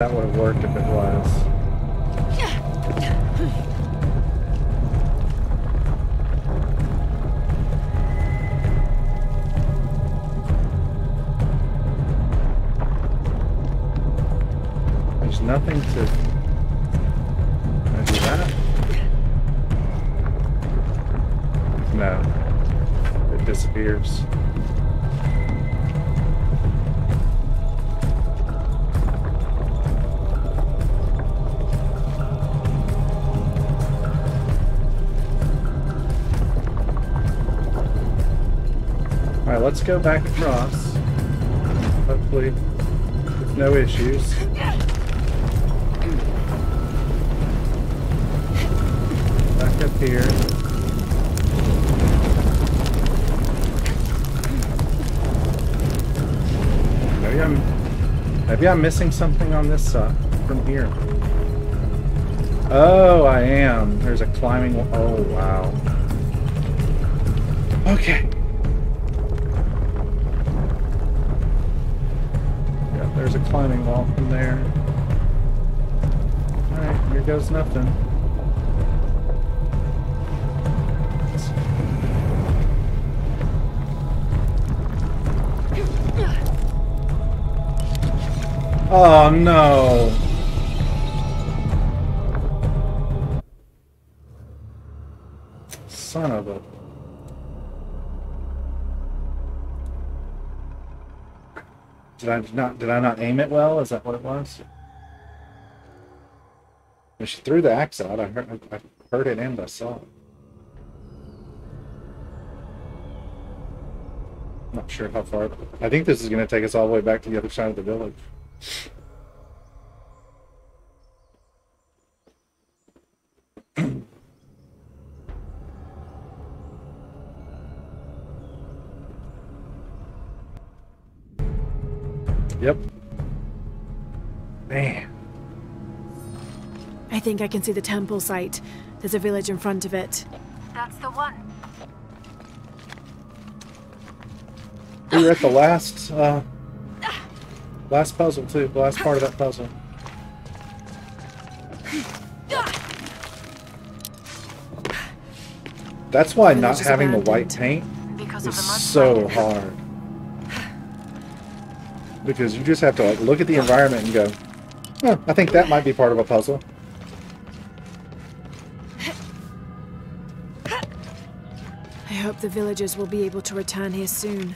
That would have worked if it was. There's nothing to. That? No. It disappears. Alright, let's go back across. Hopefully, with no issues. Back up here. Maybe I'm, maybe I'm missing something on this side from here. Oh, I am. There's a climbing. Oh, wow. Okay. Climbing wall from there. Alright, here goes nothing. Oh no! Son of a... Did I not did I not aim it well? Is that what it was? When she threw the axe out, I heard I heard it and I saw it. Not sure how far. I think this is going to take us all the way back to the other side of the village. Think I can see the temple site. There's a village in front of it. That's the one. We were at the last uh last puzzle too, the last part of that puzzle. That's why not Village is having the white abandoned. paint Because is of the so slide. hard. Because you just have to like look at the environment and go, huh, I think that might be part of a puzzle. I hope the villagers will be able to return here soon.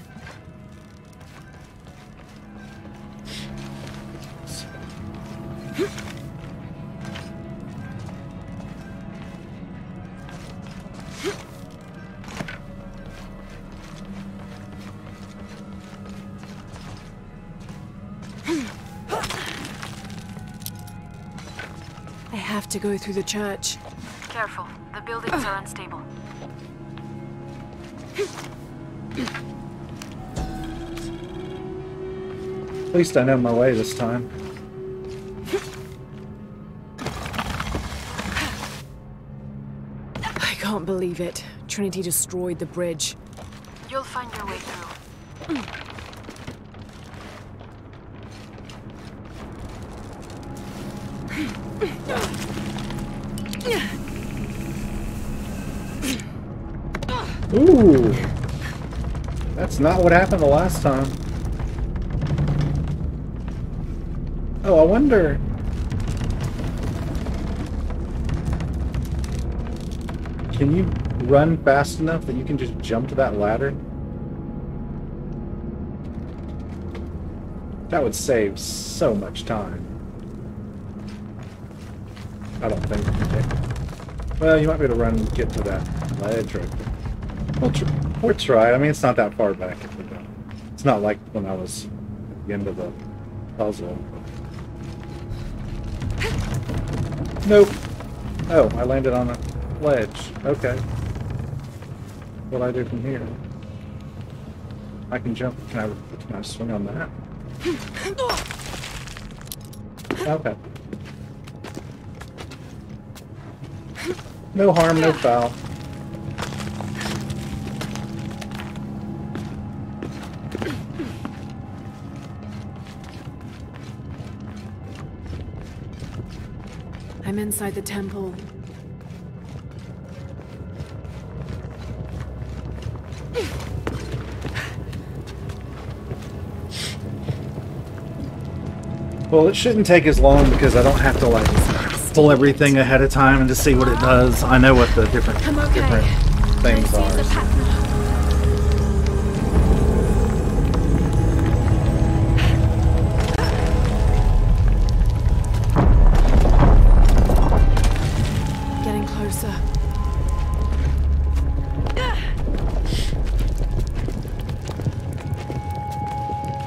I have to go through the church. Careful, the buildings are unstable. At least I know my way this time. I can't believe it. Trinity destroyed the bridge. You'll find your way through. Ooh! That's not what happened the last time. Oh, I wonder... Can you run fast enough that you can just jump to that ladder? That would save so much time. I don't think. Well, you might be able to run and get to that ledge right. We'll, tr we'll try. I mean, it's not that far back. It's not like when I was at the end of the puzzle. Nope. Oh, I landed on a ledge. Okay. What I do from here? I can jump. Can I, can I swing on that? Okay. No harm, no foul. I'm inside the temple. Well, it shouldn't take as long because I don't have to like pull everything ahead of time and to see what it does. I know what the different okay. different things are.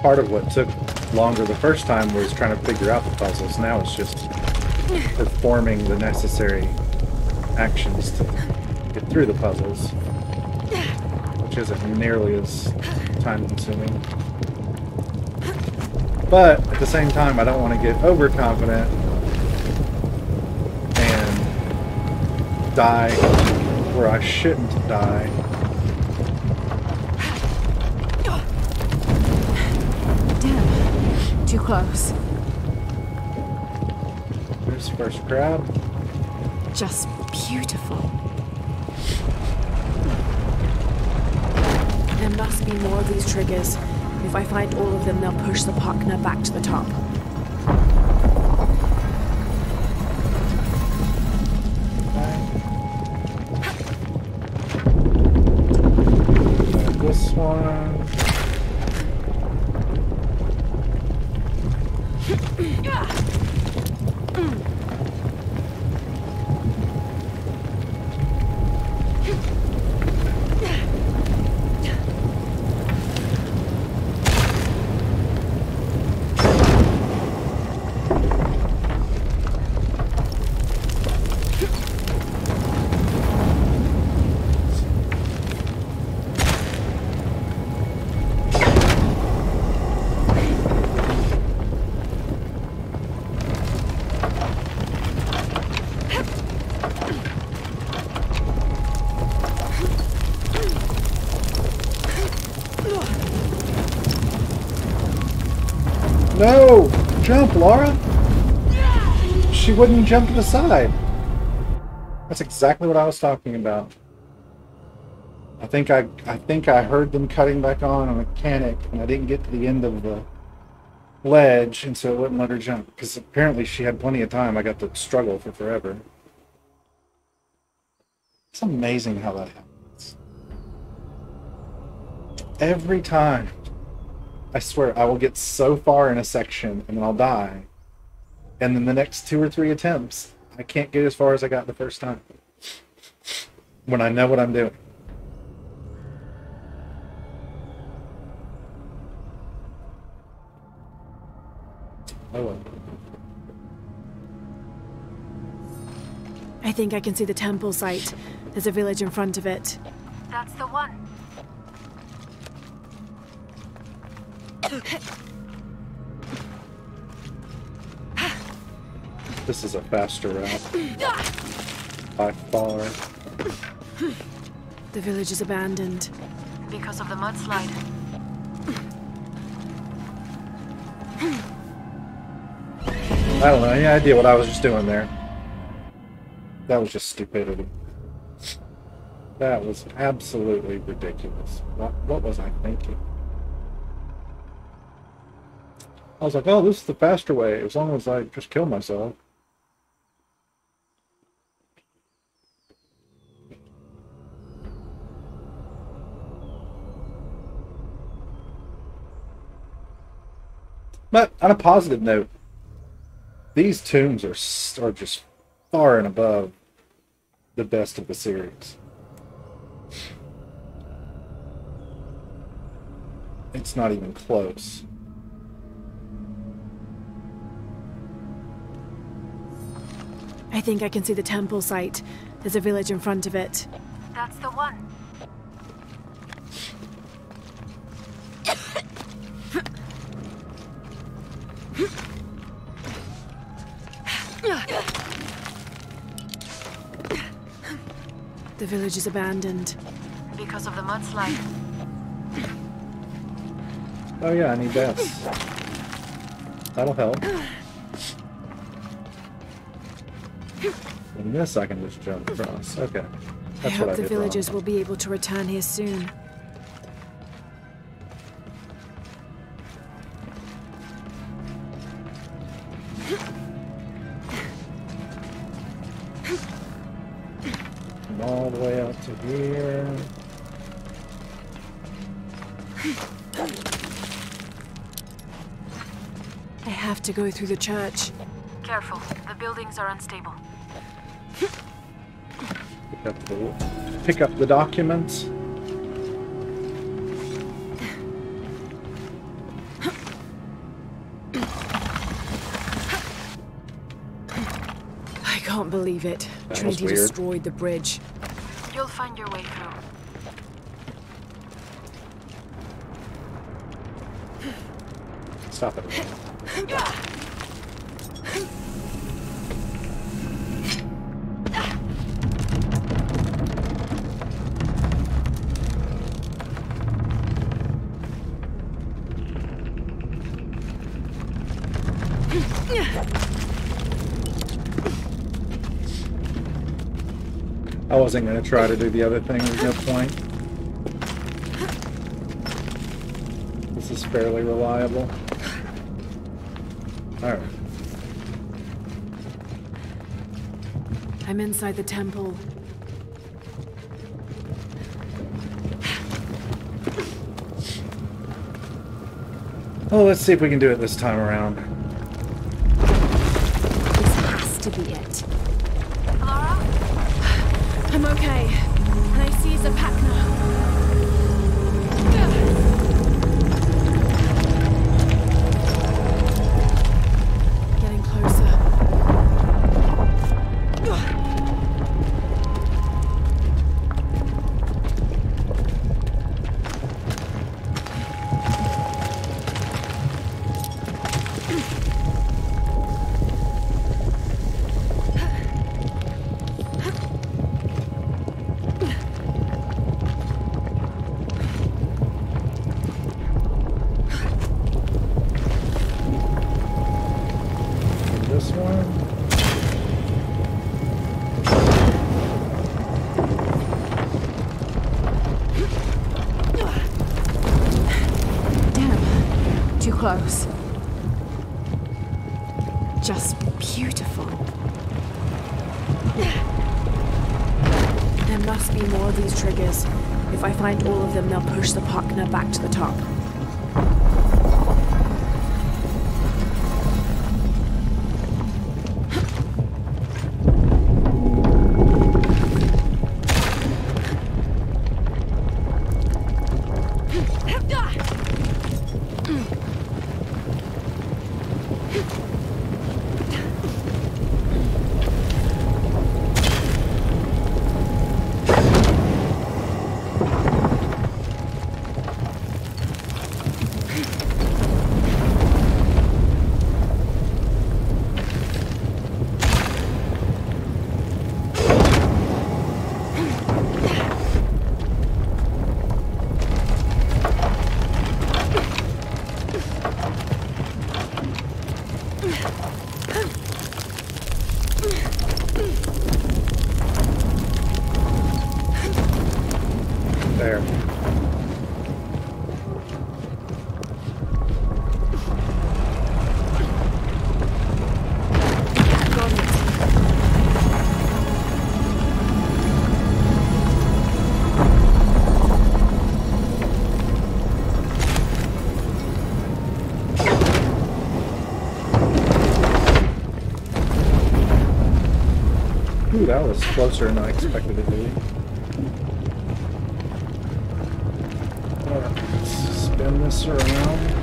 Part of what took longer the first time was trying to figure out the puzzles. Now it's just performing the necessary actions to get through the puzzles, which isn't nearly as time consuming. But at the same time, I don't want to get overconfident and die where I shouldn't die. Close. There's first crab. Just beautiful. There must be more of these triggers. If I find all of them, they'll push the partner back to the top. Jump, Laura! She wouldn't jump to the side. That's exactly what I was talking about. I think I I think I heard them cutting back on a mechanic and I didn't get to the end of the ledge and so it wouldn't let her jump because apparently she had plenty of time. I got to struggle for forever. It's amazing how that happens. Every time. I swear, I will get so far in a section and then I'll die. And then the next two or three attempts, I can't get as far as I got the first time. When I know what I'm doing. Oh well. I think I can see the temple site. There's a village in front of it. That's the one. This is a faster route. By far. The village is abandoned. Because of the mudslide. I don't know any idea what I was just doing there. That was just stupidity. That was absolutely ridiculous. What, what was I thinking? I was like, oh, this is the faster way, as long as I just kill myself. But on a positive note, these tombs are are just far and above the best of the series. It's not even close. I think I can see the temple site. There's a village in front of it. That's the one. The village is abandoned. Because of the mudslide. Oh yeah, I need that. That'll help. And this I can just jump across. Okay. That's I That's hope what I the villagers wrong. will be able to return here soon. Come all the way out to here. I have to go through the church. Careful, the buildings are unstable. Pick up the, pick up the documents. I can't believe it. was Trinity destroyed the bridge. You'll find your way through. Stop it. I wasn't going to try to do the other thing. There's no point. This is fairly reliable. Alright. I'm inside the temple. Well, let's see if we can do it this time around. Okay. And I see Zapakna. Hmph! That was closer than I expected it to be. Spin this around.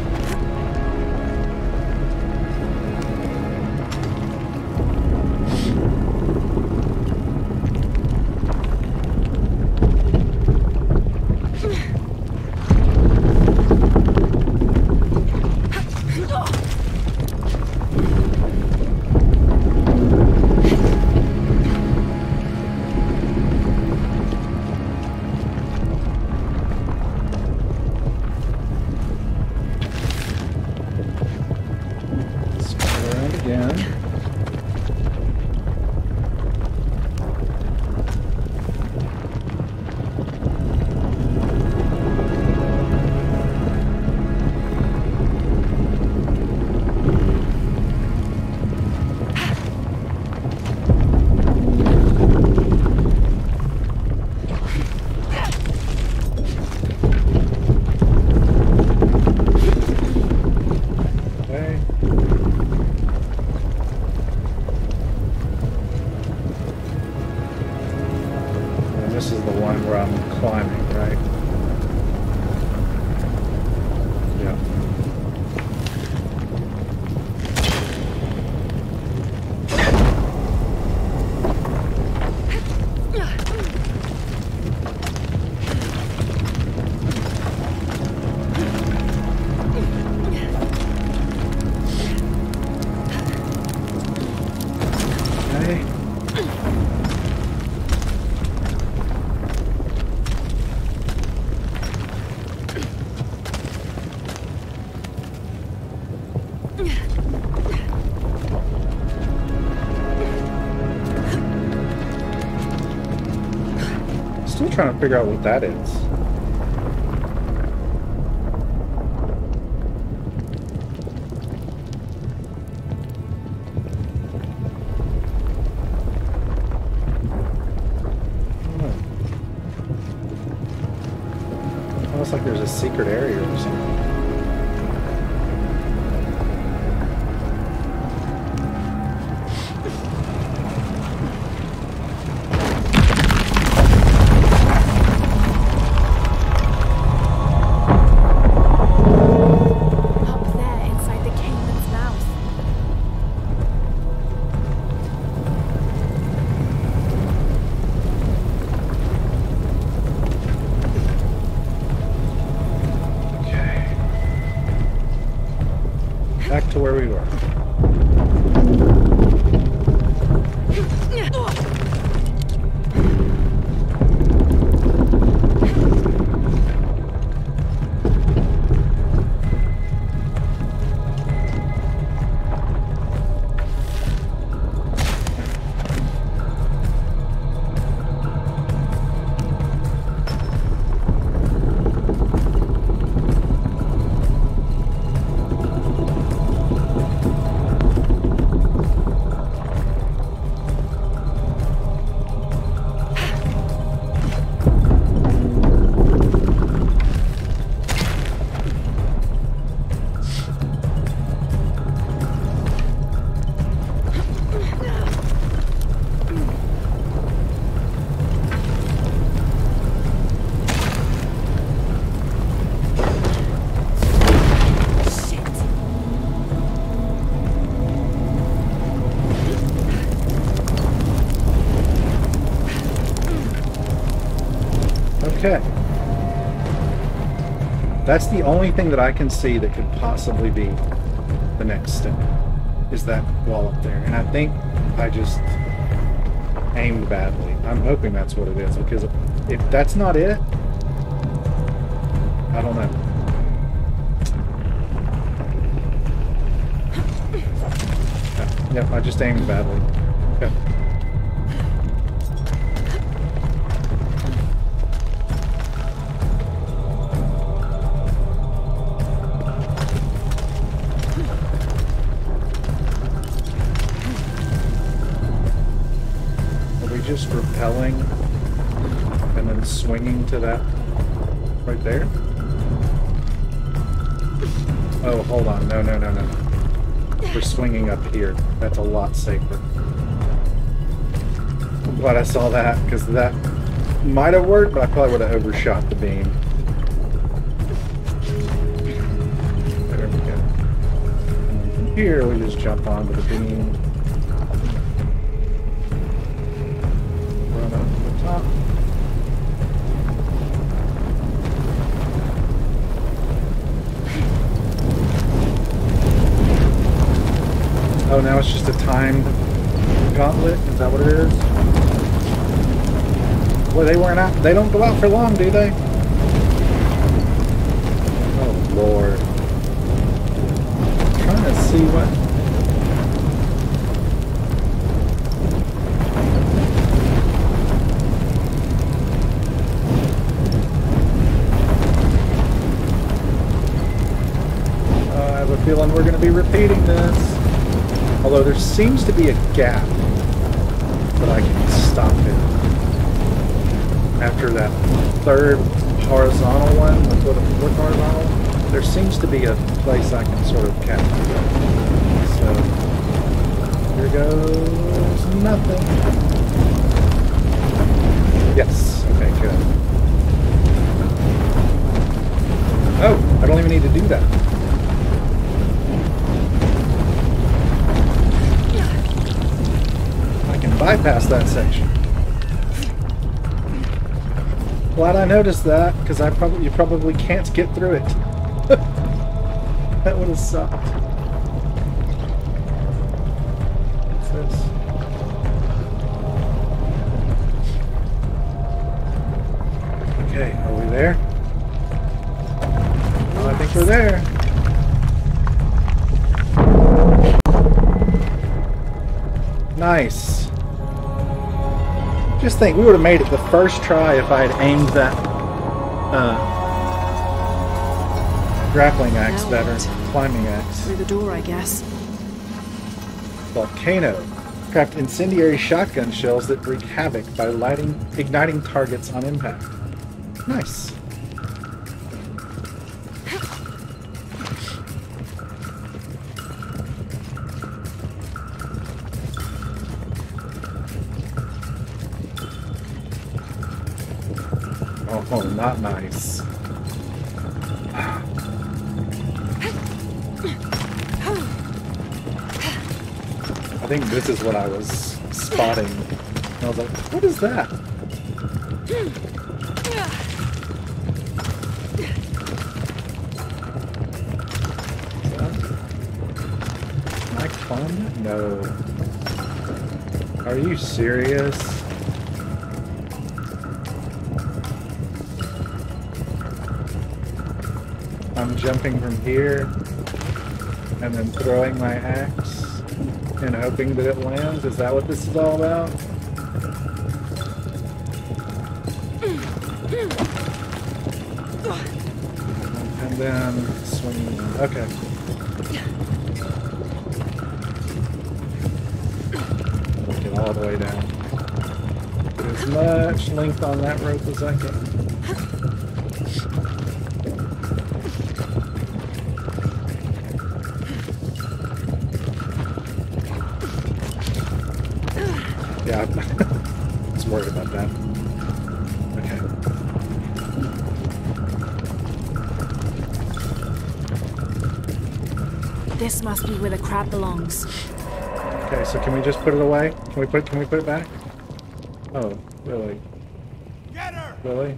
Figure out what that is. That's the only thing that I can see that could possibly be the next step. Is that wall up there. And I think I just aimed badly. I'm hoping that's what it is because if that's not it, I don't know. Yep, I just aimed badly. Just repelling and then swinging to that right there? Oh, hold on. No, no, no, no. We're swinging up here. That's a lot safer. I'm glad I saw that because that might have worked, but I probably would have overshot the beam. There we go. And from here, we just jump onto the beam. Oh, now it's just a timed gauntlet? Is that what it is? Well, they weren't out. They don't go out for long, do they? Oh, Lord. I'm trying to see what. Uh, I have a feeling we're going to be repeating this. Although there seems to be a gap that I can stop in. After that third horizontal one, the fourth, horizontal, there seems to be a place I can sort of capture. So here goes nothing. Yes. Okay, good. Oh, I don't even need to do that. bypass that section. Glad I noticed that, because I probably you probably can't get through it. that would have sucked. What's this? Okay, are we there? Well, I think we're there. Nice. Just think, we would have made it the first try if I had aimed that uh, grappling axe Now better. what? Climbing axe. Through the door, I guess. Volcano. Craft incendiary shotgun shells that wreak havoc by lighting, igniting targets on impact. Nice. Oh, not nice. I think this is what I was spotting. I was like, what is that? No. Are you serious? Jumping from here and then throwing my axe and hoping that it lands. Is that what this is all about? And then swinging. Okay. Get all the way down. As much length on that rope as I can. This be where the crab belongs. Okay, so can we just put it away? Can we put can we put it back? Oh, really? Get her! Really?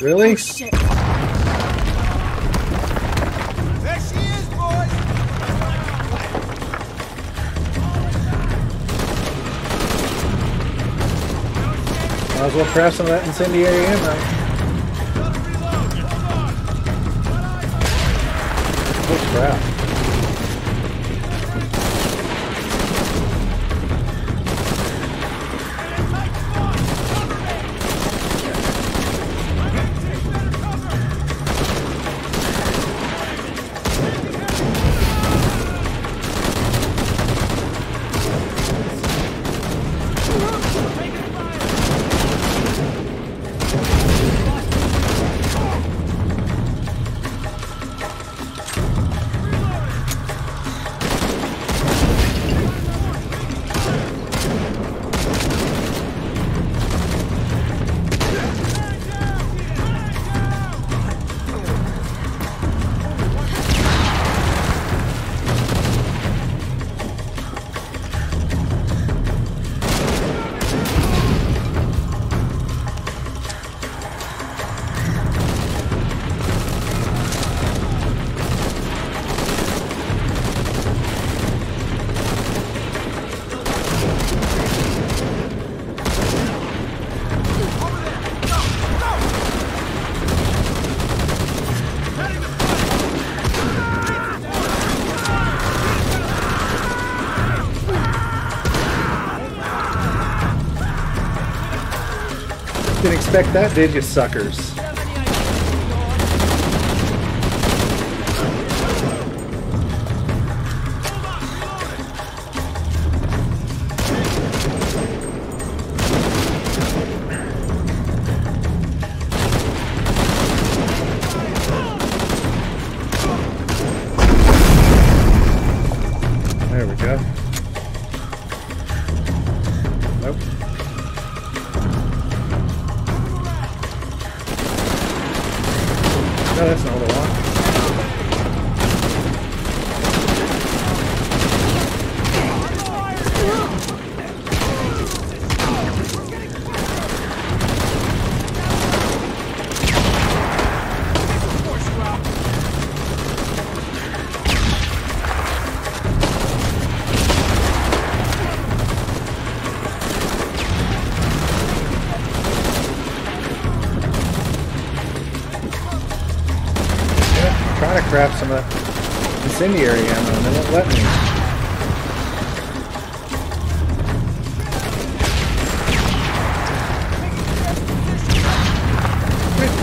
Really? Oh shit! There she is, boys! Might as well craft some of that incendiary ammo. Oh crap. Expect that, did you, suckers?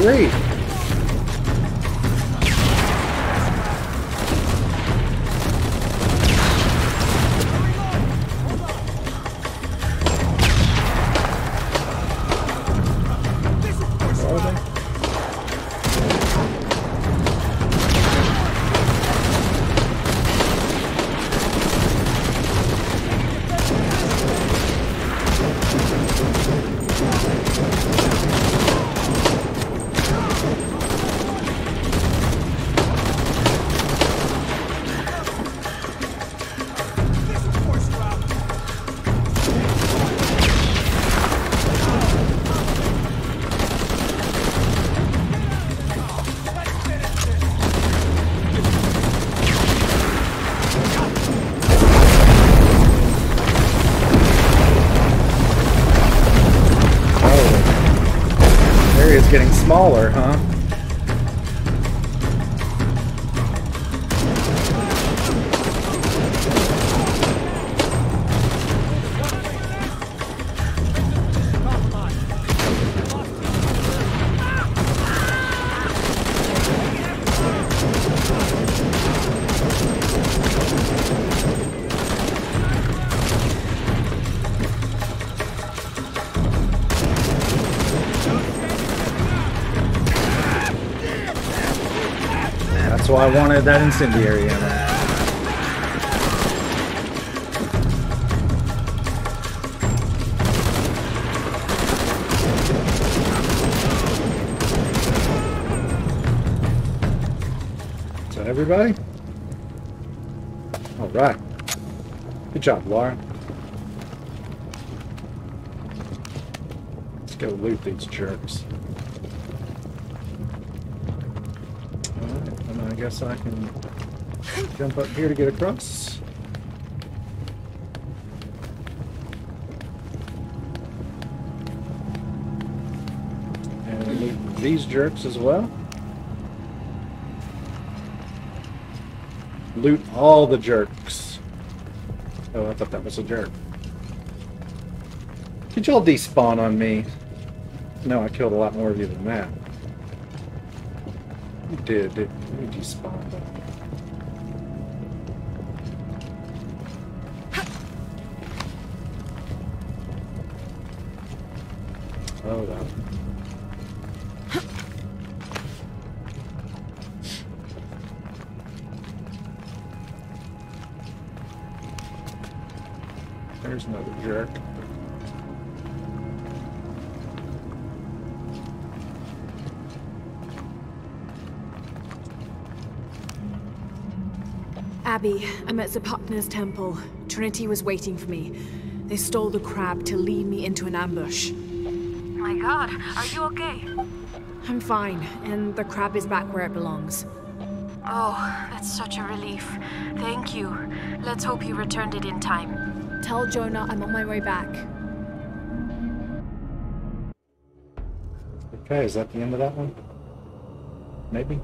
Grief! Getting smaller, huh? Wanted that incendiary ammo. That everybody? All right. Good job, Laura. Let's go loot these jerks. Guess I can jump up here to get across. And these jerks as well. Loot all the jerks. Oh, I thought that was a jerk. Could y'all despawn on me? No, I killed a lot more of you than that. You did, There's another jerk. Abby, I'm at Zapakna's temple. Trinity was waiting for me. They stole the crab to lead me into an ambush. My god, are you okay? I'm fine, and the crab is back where it belongs. Oh, that's such a relief. Thank you. Let's hope you returned it in time. Tell Jonah I'm on my way back. Okay, is that the end of that one? Maybe?